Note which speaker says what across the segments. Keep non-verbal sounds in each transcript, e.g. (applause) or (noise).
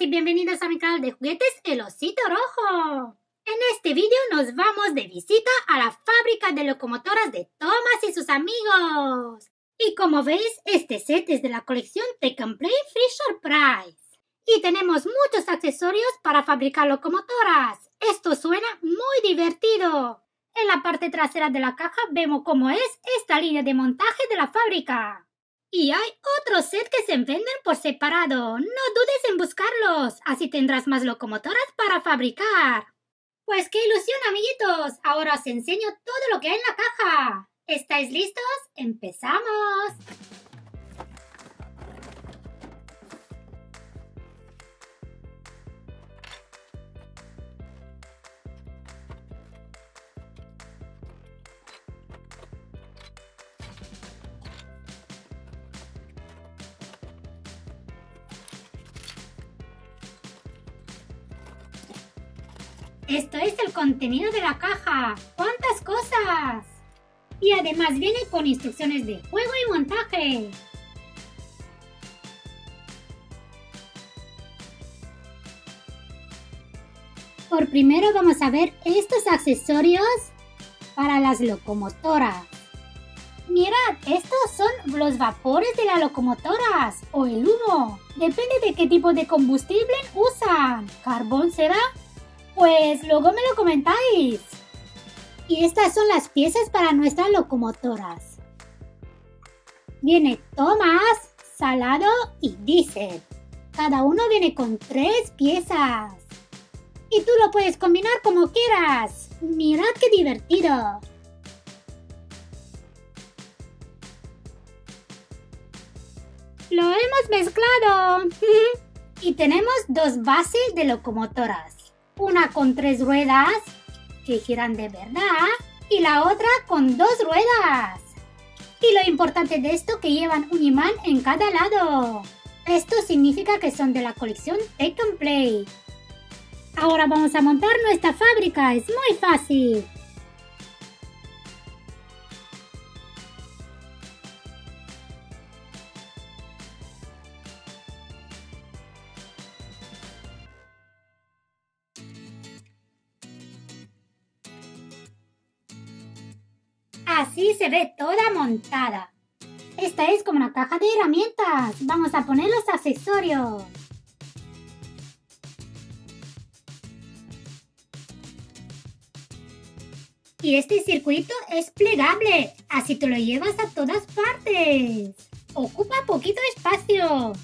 Speaker 1: y bienvenidos a mi canal de juguetes El Osito Rojo. En este vídeo nos vamos de visita a la fábrica de locomotoras de Thomas y sus amigos. Y como veis, este set es de la colección Take and Play Fisher Price. Y tenemos muchos accesorios para fabricar locomotoras. Esto suena muy divertido. En la parte trasera de la caja vemos cómo es esta línea de montaje de la fábrica. Y hay otros sets que se venden por separado. No dudes en buscarlos. Así tendrás más locomotoras para fabricar. Pues qué ilusión, amiguitos. Ahora os enseño todo lo que hay en la caja. ¿Estáis listos? ¡Empezamos! Esto es el contenido de la caja. ¡Cuántas cosas! Y además viene con instrucciones de juego y montaje. Por primero vamos a ver estos accesorios para las locomotoras. Mirad, estos son los vapores de las locomotoras o el humo. Depende de qué tipo de combustible usan. ¿Carbón será? Pues luego me lo comentáis. Y estas son las piezas para nuestras locomotoras. Viene Thomas, Salado y Diesel. Cada uno viene con tres piezas. Y tú lo puedes combinar como quieras. Mirad qué divertido. Lo hemos mezclado. (laughs) y tenemos dos bases de locomotoras una con tres ruedas que giran de verdad y la otra con dos ruedas. Y lo importante de esto que llevan un imán en cada lado. Esto significa que son de la colección Take and Play. Ahora vamos a montar nuestra fábrica, es muy fácil. Así se ve toda montada. Esta es como una caja de herramientas. Vamos a poner los accesorios. Y este circuito es plegable, así te lo llevas a todas partes. Ocupa poquito espacio.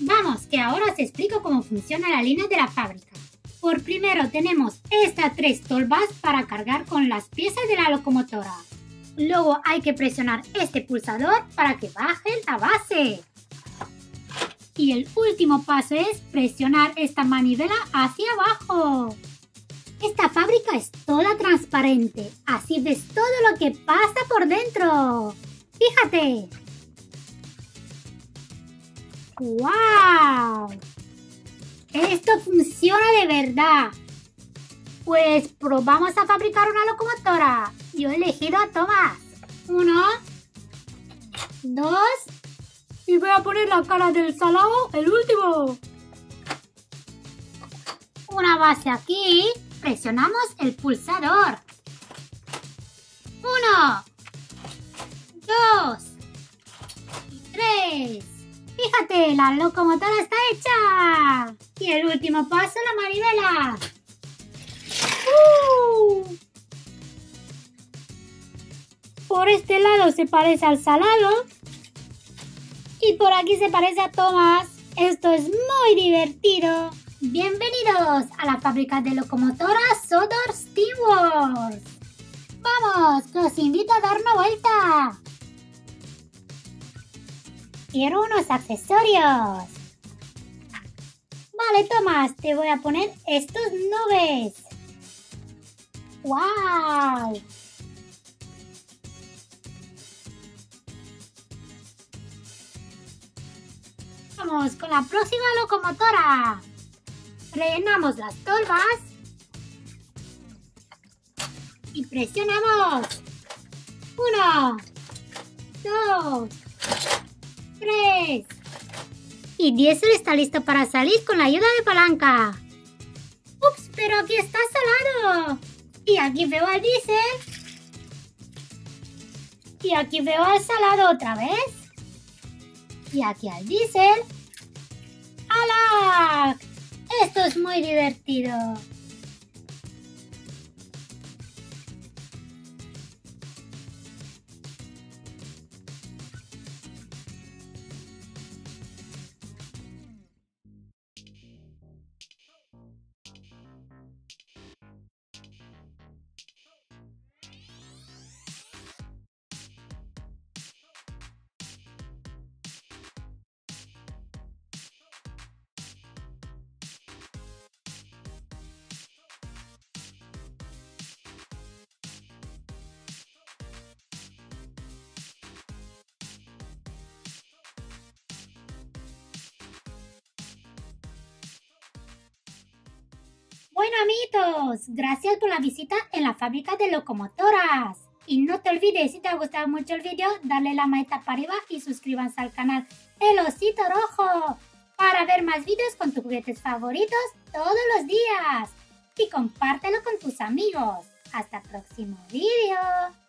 Speaker 1: Vamos, que ahora os explico cómo funciona la línea de la fábrica. Por primero tenemos estas tres tolvas para cargar con las piezas de la locomotora. Luego hay que presionar este pulsador para que baje la base. Y el último paso es presionar esta manivela hacia abajo. Esta fábrica es toda transparente, así ves todo lo que pasa por dentro. Fíjate. ¡Wow! Esto funciona de verdad. Pues probamos a fabricar una locomotora. Yo he elegido a Tomás. Uno, dos, y voy a poner la cara del salado, el último. Una base aquí. Presionamos el pulsador. Uno, dos, tres. Fíjate, la locomotora está hecha. Y el último paso, la manivela. ¡Uh! Por este lado se parece al salado. Y por aquí se parece a Tomás. Esto es muy divertido. Bienvenidos a la fábrica de locomotoras Sodor Steamworks. Vamos, que os invito a dar una vuelta. Quiero unos accesorios. Vale, Tomás, te voy a poner estos nubes. ¡Wow! Vamos con la próxima locomotora. Rellenamos las tolvas. Y presionamos. Uno, dos, tres. Y Diesel está listo para salir con la ayuda de palanca. ¡Ups! Pero aquí está salado. Y aquí veo al Diesel. Y aquí veo al salado otra vez. Y aquí al Diesel. ¡Hala! Esto es muy divertido. Amiguitos, gracias por la visita en la fábrica de locomotoras. Y no te olvides, si te ha gustado mucho el video, darle la manita para arriba y suscríbanse al canal El Osito Rojo para ver más videos con tus juguetes favoritos todos los días. Y compártelo con tus amigos. Hasta el próximo video.